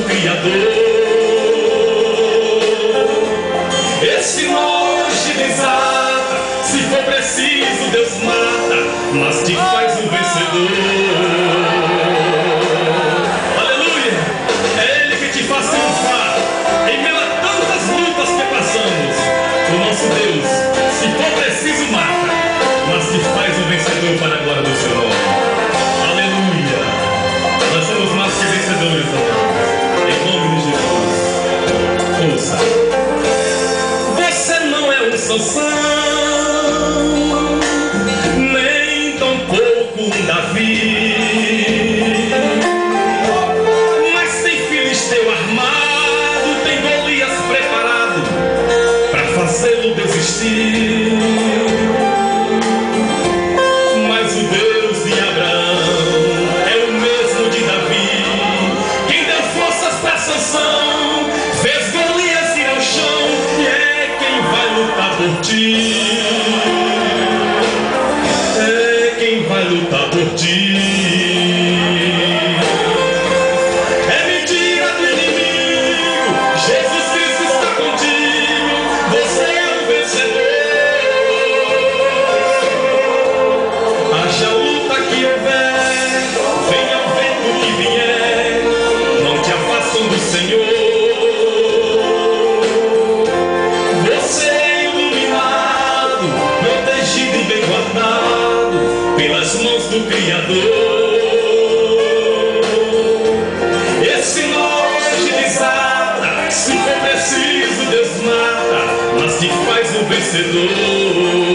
do Criador. Este monge desata, se for preciso, Deus mata, mas te faz um vencedor. Aleluia! É Ele que te faz triunfar em meio a tantas lutas que passamos. O nosso Deus, se for preciso, mata, mas te faz um vencedor para a glória do Senhor. Nem tampouco um Davi. Mas tem Filisteu armado, tem Golias preparado para fazê-lo desistir. see. Pelas mãos do Criador. Esse longe desata, se for preciso, Deus mata, mas te faz um vencedor.